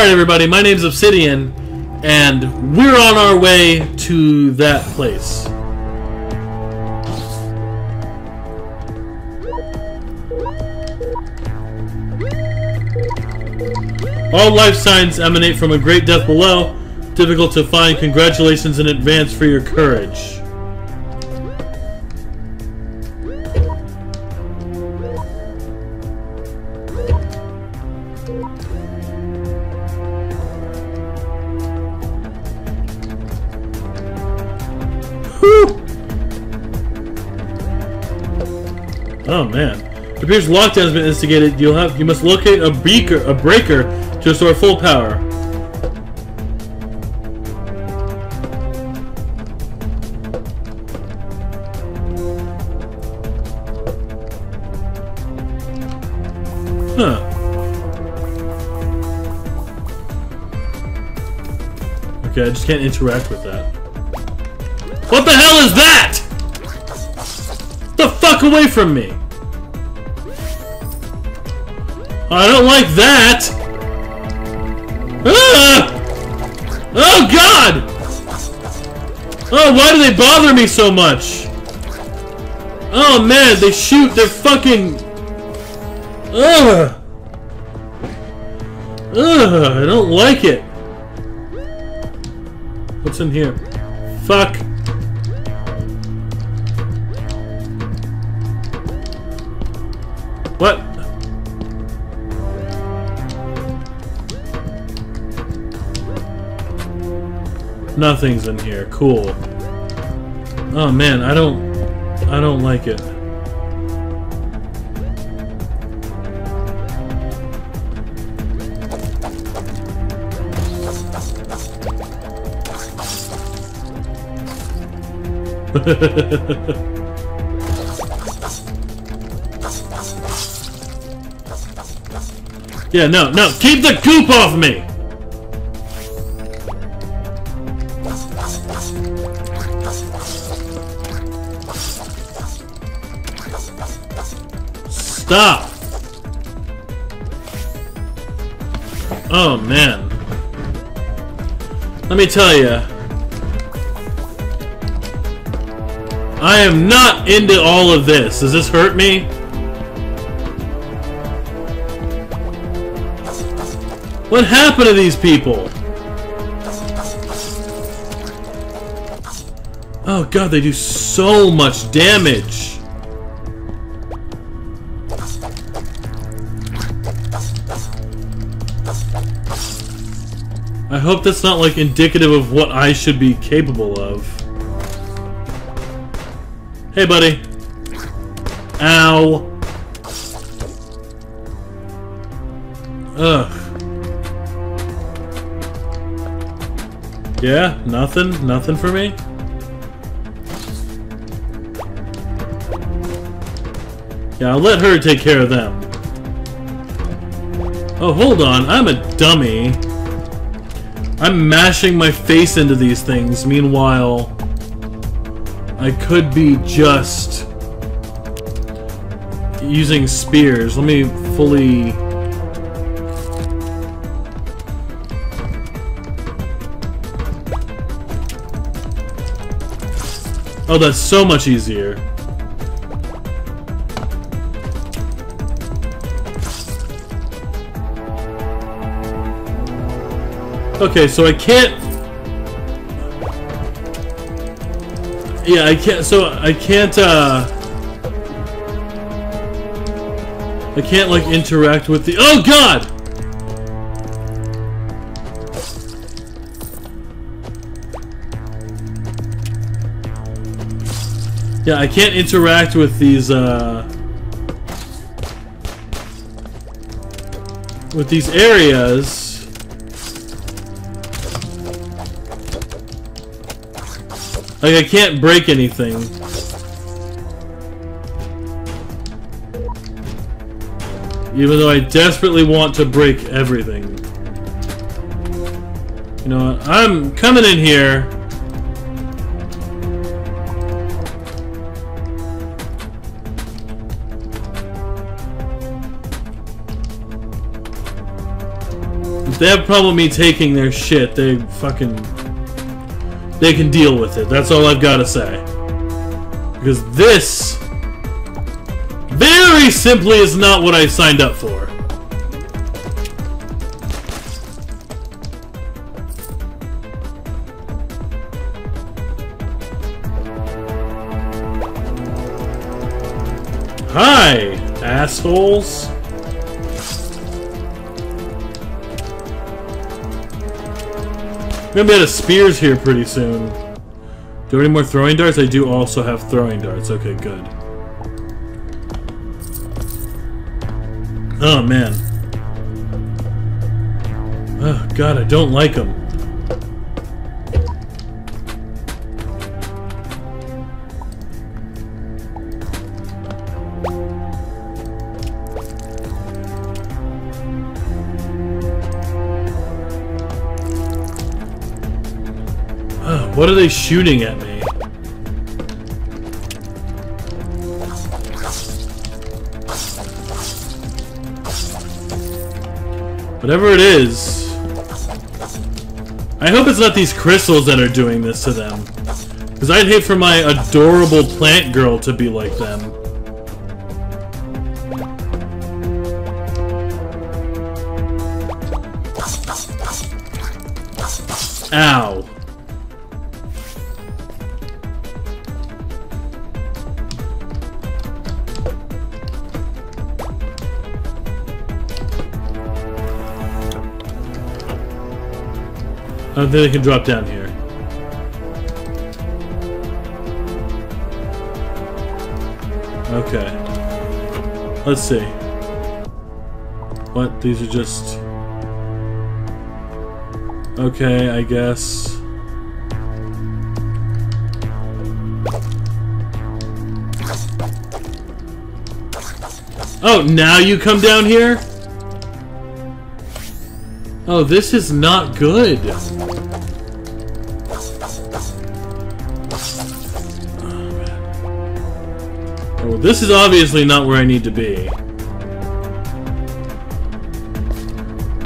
Alright everybody, my name's Obsidian, and we're on our way to that place. All life signs emanate from a great death below. Difficult to find. Congratulations in advance for your courage. Oh man. It appears lockdown has been instigated. You'll have you must locate a beaker a breaker to restore full power. Huh. Okay, I just can't interact with that. What the hell is that? The fuck away from me! I don't like that! Ah! Oh god! Oh, why do they bother me so much? Oh man, they shoot their fucking... Ugh! Ugh, I don't like it. What's in here? Fuck. What? Nothing's in here. Cool. Oh man, I don't... I don't like it. yeah, no, no, keep the goop off me! Stop! Oh, man. Let me tell you. I am not into all of this. Does this hurt me? What happened to these people? Oh god, they do so much damage. I hope that's not like indicative of what I should be capable of. Hey, buddy. Ow. Ugh. Yeah, nothing? Nothing for me? Yeah, I'll let her take care of them. Oh, hold on. I'm a dummy. I'm mashing my face into these things. Meanwhile, I could be just using spears. Let me fully... Oh, that's so much easier. Okay, so I can't... Yeah, I can't... So, I can't, uh... I can't, like, interact with the... Oh, God! Yeah, I can't interact with these, uh... With these areas... Like, I can't break anything. Even though I desperately want to break everything. You know what? I'm coming in here. If they have a problem with me taking their shit, they fucking... They can deal with it. That's all I've got to say. Because this... Very simply is not what I signed up for. Hi, assholes. I'm gonna be out of spears here pretty soon. Do I have any more throwing darts? I do also have throwing darts. Okay, good. Oh, man. Oh, God, I don't like them. What are they shooting at me? Whatever it is. I hope it's not these crystals that are doing this to them. Because I'd hate for my adorable plant girl to be like them. Ow. I think they can drop down here. Okay. Let's see. What? These are just... Okay, I guess... Oh, now you come down here? Oh, this is not good. Oh, this is obviously not where I need to be.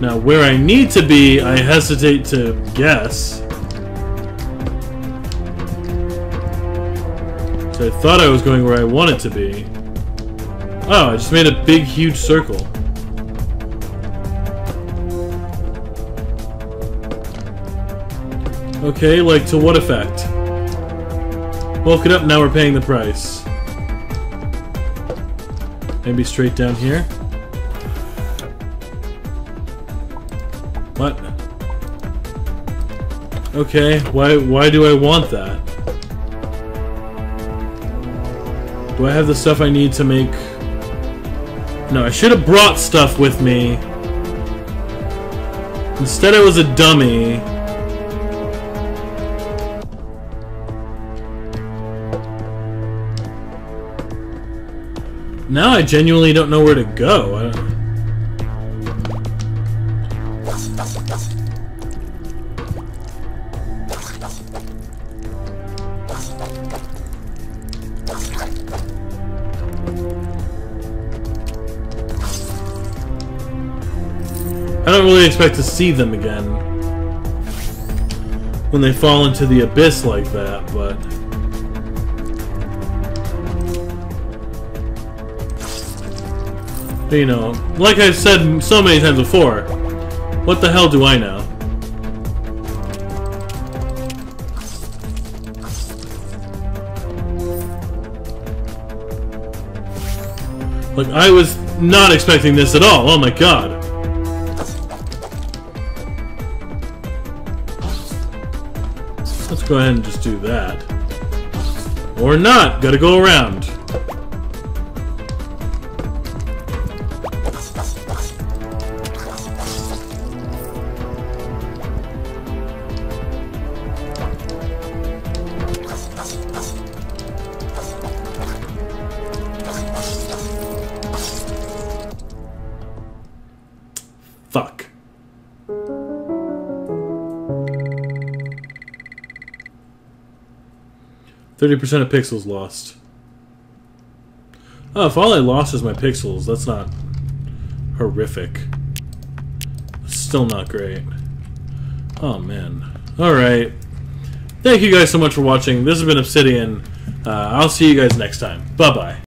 Now, where I need to be, I hesitate to guess. So I thought I was going where I wanted to be. Oh, I just made a big, huge circle. Okay, like to what effect? Woke it up, now we're paying the price. Maybe straight down here? What? Okay, why why do I want that? Do I have the stuff I need to make... No, I should have brought stuff with me. Instead I was a dummy. Now I genuinely don't know where to go. I don't really expect to see them again when they fall into the abyss like that, but... You know, like I've said so many times before, what the hell do I know? Like, I was not expecting this at all. Oh my god. Let's go ahead and just do that. Or not. Gotta go around. 30% of pixels lost. Oh, if all I lost is my pixels, that's not horrific. Still not great. Oh, man. Alright. Thank you guys so much for watching. This has been Obsidian. Uh, I'll see you guys next time. Bye-bye.